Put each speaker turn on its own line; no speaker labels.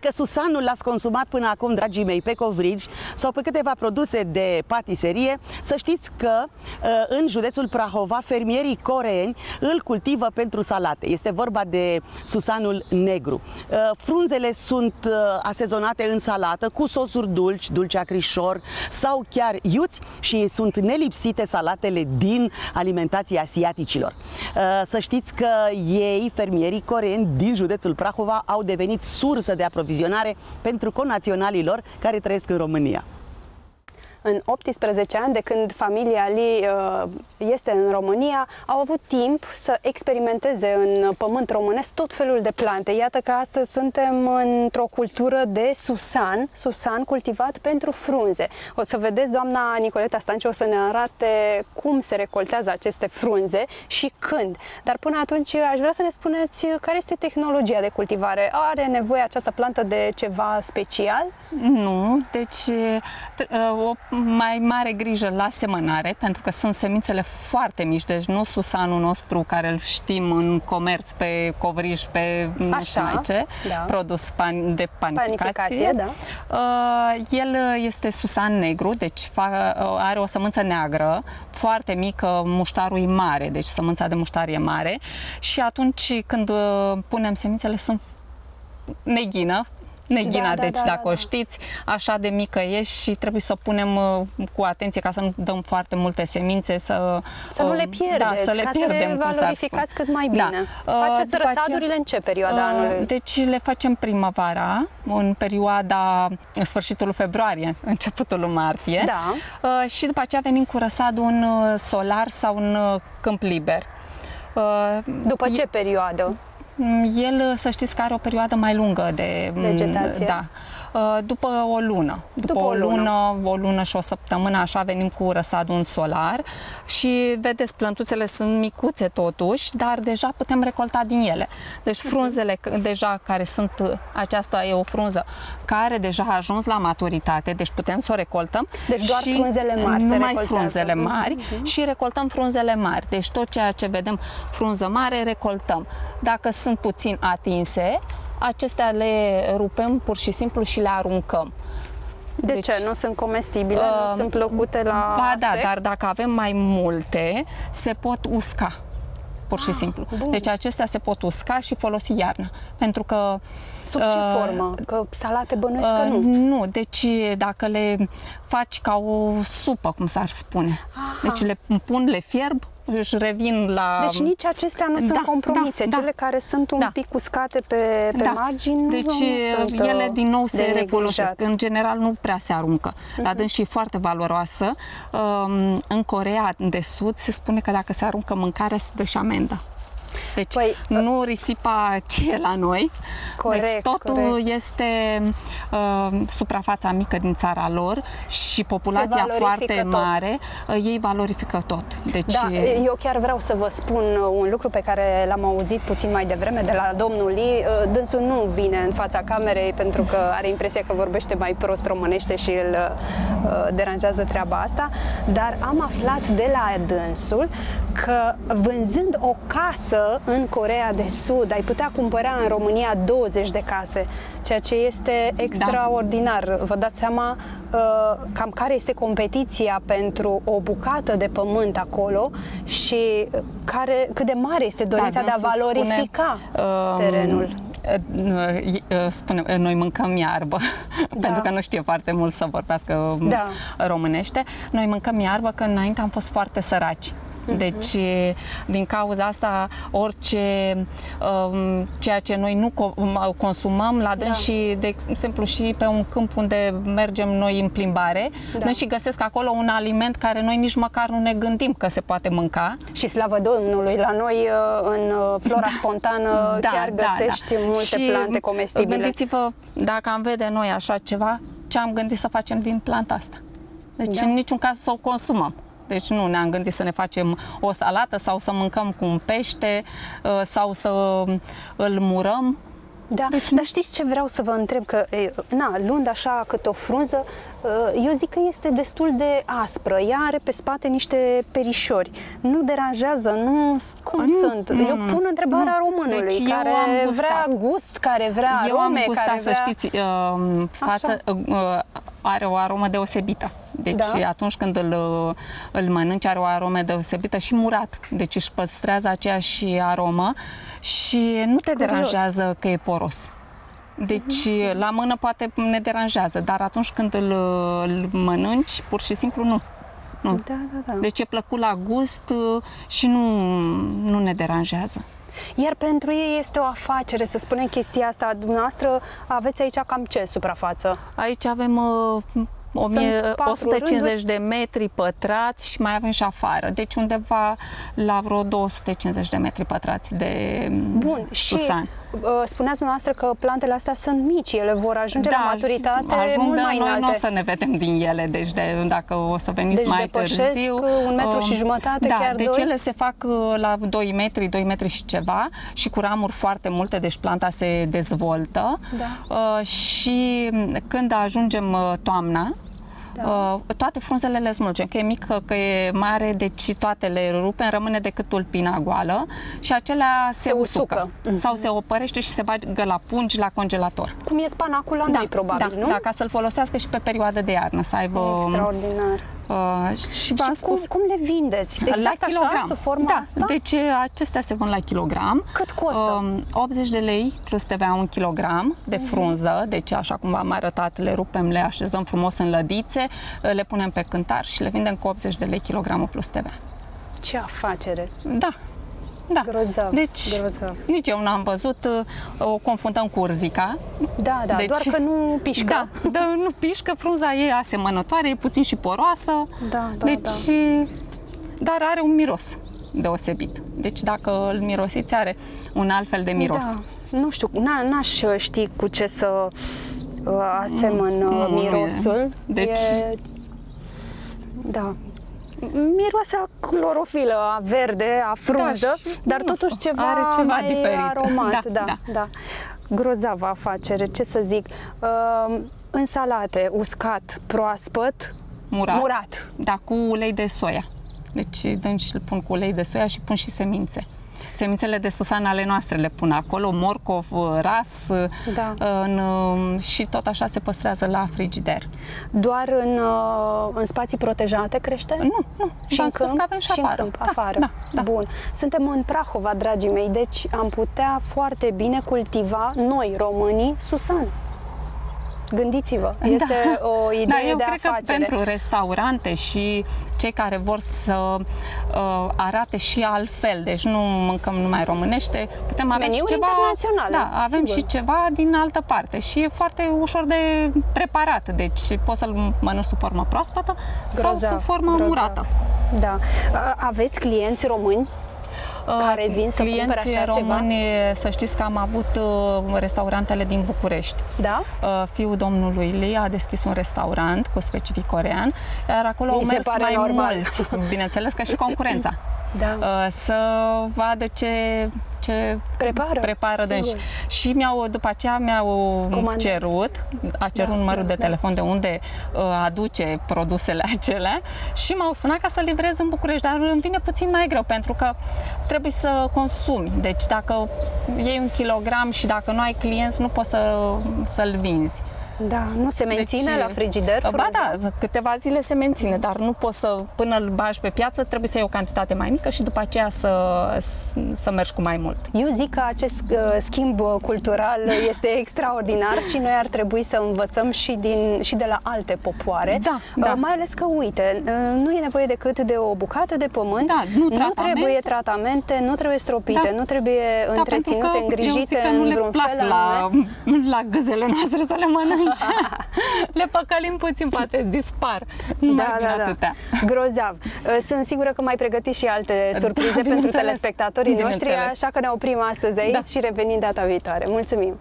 Dacă susanul l-ați consumat până acum, dragii mei, pe covrigi sau pe câteva produse de patiserie, să știți că uh, în județul Prahova fermierii coreeni îl cultivă pentru salate. Este vorba de susanul negru. Uh, frunzele sunt uh, asezonate în salată cu sosuri dulci, dulce acrișor sau chiar iuți și sunt nelipsite salatele din alimentația asiaticilor. Să știți că ei, fermierii coreeni din județul Prahova, au devenit sursă de aprovizionare pentru conaționalii lor care trăiesc în România
în 18 ani de când familia Li uh, este în România, au avut timp să experimenteze în pământ românesc tot felul de plante. Iată că astăzi suntem într-o cultură de susan, susan cultivat pentru frunze. O să vedeți, doamna Nicoleta Stanciu o să ne arate cum se recoltează aceste frunze și când. Dar până atunci aș vrea să ne spuneți care este tehnologia de cultivare. Are nevoie această plantă de ceva special?
Nu, deci o mai mare grijă la semănare, pentru că sunt semințele foarte mici, deci nu susanul nostru care îl știm în comerț pe covrij, pe nu știu mai ce, da. produs pan, de panificație. Da. Uh, el este susan negru, deci fa, uh, are o sămânță neagră, foarte mică, muștarul e mare, deci sămânța de muștar e mare și atunci când uh, punem semințele sunt neghină, Neghina, da, deci da, da, dacă da, o știți, așa de mică e și trebuie să o punem uh, cu atenție ca să nu dăm foarte multe semințe, să,
să nu le
uh,
pierdeți,
da, să le
ca
pierdem,
să le valorificați cât mai
da.
bine. Da. Faceți După răsadurile aceea, în ce perioada uh, anului?
Deci le facem primăvara, în perioada sfârșitul februarie, începutul martie
da.
și după aceea venim cu răsadul în solar sau în câmp liber.
După ce perioadă?
Mm, el, să știți că are o perioadă mai lungă de...
Mm, Vegetație.
Da. Uh, după o lună. După, După o lună, o lună și o săptămână, așa venim cu răsadul în solar și vedeți, plântuțele sunt micuțe totuși, dar deja putem recolta din ele. Deci mhm. frunzele deja care sunt, aceasta e o frunză care deja a ajuns la maturitate, deci putem să o recoltăm.
Deci doar
și
frunzele mari
Numai frunzele mari uh-huh. și recoltăm frunzele mari. Deci tot ceea ce vedem frunză mare, recoltăm. Dacă sunt puțin atinse, acestea le rupem pur și simplu și le aruncăm.
De deci, ce? Nu sunt comestibile? Uh, nu sunt plăcute la
Ba da, dar dacă avem mai multe, se pot usca pur și ah, simplu. Bun. Deci acestea se pot usca și folosi iarna. Pentru că
Sub ce uh, formă? Că salate bănuiesc uh, că nu.
Nu, deci dacă le faci ca o supă, cum s-ar spune. Aha. Deci le pun, le fierb, își revin la...
Deci nici acestea nu da, sunt compromise. Da, Cele da. care sunt un da. pic uscate pe, pe da. margini
Deci nu sunt ele din nou se refolosesc. În general nu prea se aruncă. Uh-huh. La dâns și e foarte valoroasă. Um, în Corea de Sud se spune că dacă se aruncă mâncare se dă și amendă. Deci păi, nu risipa ce e la noi. Corect, deci totul corect. este uh, suprafața mică din țara lor și populația foarte tot. mare, uh, ei valorifică tot.
Deci, da, eu chiar vreau să vă spun un lucru pe care l-am auzit puțin mai devreme de la domnul Lee. Uh, dânsul nu vine în fața camerei pentru că are impresia că vorbește mai prost românește și îl uh, deranjează treaba asta, dar am aflat de la dânsul că vânzând o casă în Corea de Sud, ai putea cumpăra în România 20 de case, ceea ce este extraordinar. Da. Vă dați seama uh, cam care este competiția pentru o bucată de pământ acolo și care, cât de mare este dorința da, de a valorifica spune, um, terenul.
Uh, spune, noi mâncăm iarbă, da. pentru că nu știe foarte mult să vorbească da. românește. Noi mâncăm iarbă că înainte am fost foarte săraci. Mhm. Deci, din cauza asta, orice um, ceea ce noi nu consumăm, la dâns da. și, de exemplu, și pe un câmp unde mergem noi în plimbare, da. și găsesc acolo un aliment care noi nici măcar nu ne gândim că se poate mânca.
Și slavă Domnului, la noi uh, în uh, flora da. spontană da, chiar da, găsești da. multe și plante comestibile.
Gândiți-vă, dacă am vede noi așa ceva, ce am gândit să facem din planta asta. Deci da. în niciun caz să o consumăm. Deci nu ne-am gândit să ne facem o salată sau să mâncăm cu un pește uh, sau să îl murăm
Da,
Deci
dar știți ce vreau să vă întreb? Că, e, na, luând așa cât o frunză, uh, eu zic că este destul de aspră. Ea are pe spate niște perișori. Nu deranjează, nu... Cum
Nu,
sunt?
nu,
eu
nu,
pun întrebarea
nu.
românului,
Deci eu
care
am gustat.
vrea gust, care vrea
Eu am
arome,
gustat,
care
să
vrea...
știți, uh, față, uh, are o aromă deosebită. Deci
Da.
atunci când îl, uh, îl mănânci are o aromă deosebită și murat. Deci își păstrează aceeași aromă și nu te deranjează că e poros. Deci
Mhm.
la mână poate ne deranjează, dar atunci când îl, îl mănânci, pur și simplu nu. nu.
Da, da, da.
Deci e plăcut la gust uh, și nu, nu ne deranjează.
Iar pentru ei este o afacere, să spunem chestia asta. Dumneavoastră aveți aici cam ce suprafață?
Aici avem uh, 1000,
patru
150 de metri pătrați și mai avem și afară. Deci undeva la vreo 250 de metri pătrați de
Bun, și
susan.
uh, spuneați dumneavoastră că plantele astea sunt mici, ele vor ajunge la maturitate
ajung,
mult
da,
mai
noi
înalte.
nu o să ne vedem din ele, deci de, dacă o să veniți
Deci
mai
depășesc
târziu.
un metru și
um,
jumătate,
da,
chiar
deci
doi?
ele se fac uh, la 2 metri, 2 metri și ceva și cu ramuri foarte multe, deci planta se dezvoltă.
Da.
Uh, și când ajungem uh, toamna,
Da.
Uh, toate frunzele le smulgem, că e mică, că e mare, deci toate le rupem, rămâne decât tulpina goală și acelea se,
Se usucă.
usucă. Sau se opărește și se bagă la pungi la congelator.
Cum e spanacul la noi, probabil,
da,
nu?
Da, ca să-l folosească și pe perioadă de iarnă, să aibă...
Extraordinar.
Uh, și v-am
și cum,
spus,
cum le vindeți? Exact
la
așa,
kilogram.
sub forma
da,
asta?
deci acestea se vând la kilogram.
Cât costă?
Um, 80 de lei plus TVA un kilogram de
Mhm.
frunză, deci așa cum v-am arătat, le rupem, le așezăm frumos în lădițe, le punem pe cântar și le vindem cu 80 de lei kilogramul plus TVA.
Ce afacere!
Da. Da.
Grozav,
Deci,
grozav.
nici eu n-am văzut, uh, o confundăm cu urzica.
Da, da,
Deci-
doar că nu pișcă.
Da, da, nu pișcă, frunza e asemănătoare, e puțin și poroasă.
Da, da,
deci, dar are un miros deosebit. Deci dacă îl mirosiți, are un alt fel de miros.
Da. Nu știu, n- n-aș ști cu ce să uh, asemăn
Nu,
uh,
nu e.
mirosul.
Deci-
E... Da. Miroase a clorofilă, a verde, a frunză,
Da, și,
dar
nu
totuși
știu,
ceva,
are ceva
mai
diferit.
aromat.
Da,
Da,
da.
da. Grozavă afacere, ce să zic. Uh, în salate, uscat, proaspăt,
Murat.
murat.
Da, cu ulei de soia. Deci dăm și îl pun cu ulei de soia și pun și semințe. Semințele de susan ale noastre le pun acolo, morcov, ras
Da.
în, și tot așa se păstrează la frigider.
Doar în, uh, în spații protejate crește?
Nu, nu,
Și
v-am
în
spus
câmp?
că avem și
și în
afară.
câmp,
Da,
afară.
da, da.
Bun. Suntem în Prahova, dragii mei, deci am putea foarte bine cultiva noi, românii, susan. Gândiți-vă, este o idee
da, eu
de
cred
afacere.
că pentru restaurante și cei care vor să uh, arate și altfel, deci nu mâncăm numai românește, putem avea
Meniuri
și ceva...
internaționale,
Da, avem
sigur.
și ceva din altă parte și e foarte ușor de preparat, deci poți să-l mănânci sub formă proaspătă sau
Grozav,
sub formă
grozav.
murată.
Da. A- Aveți clienți români? Care vin să cumpere
Clienții
așa ceva?
români, să știți că am avut uh, restaurantele din București.
Da?
Uh, Fiul domnului Lee a deschis un restaurant cu specific corean, iar acolo
Mi
au
se
mers
pare
mai
normal.
mulți, bineînțeles că și concurența.
Da.
Uh, Să vadă ce, ce
Prepară,
prepară
sigur.
dânsi. Și mi-au, după aceea mi-au
Comandat.
cerut, a cerut
Da,
numărul
da,
de
da.
telefon de unde uh, aduce produsele acelea și m-au sunat ca să livrez în București, dar îmi vine puțin mai greu pentru că trebuie să consumi. Deci dacă iei un kilogram și dacă nu ai clienți, nu poți să, să-l vinzi.
Da, nu se menține
Deci,
la frigider?
Ba
frunza?
da, câteva zile se menține, dar nu poți să, până îl bagi pe piață, trebuie să iei o cantitate mai mică și după aceea să, să mergi cu mai mult.
Eu zic că acest uh, schimb uh, cultural este extraordinar și noi ar trebui să învățăm și, din, și de la alte popoare.
Da, da.
Uh, Mai ales că, uite, uh, nu e nevoie decât de o bucată de pământ,
Da, nu
nu
tratamente.
trebuie tratamente, nu trebuie stropite,
Da.
nu trebuie
Da,
întreținute,
pentru că eu
îngrijite
zic că nu
în
le
vreun
plac
fel
la,
anume.
la gâzele noastre să le mănânce. le păcălim puțin, poate dispar. Nu mai vin atâtea.
Grozav. Uh, Sunt sigură că mai pregătiți și alte surprize pentru
bineînțeles.
telespectatorii noștri,
Bineînțeles.
așa că ne oprim astăzi aici
Da.
și revenim data viitoare. Mulțumim!